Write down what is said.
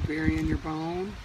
burying your bone.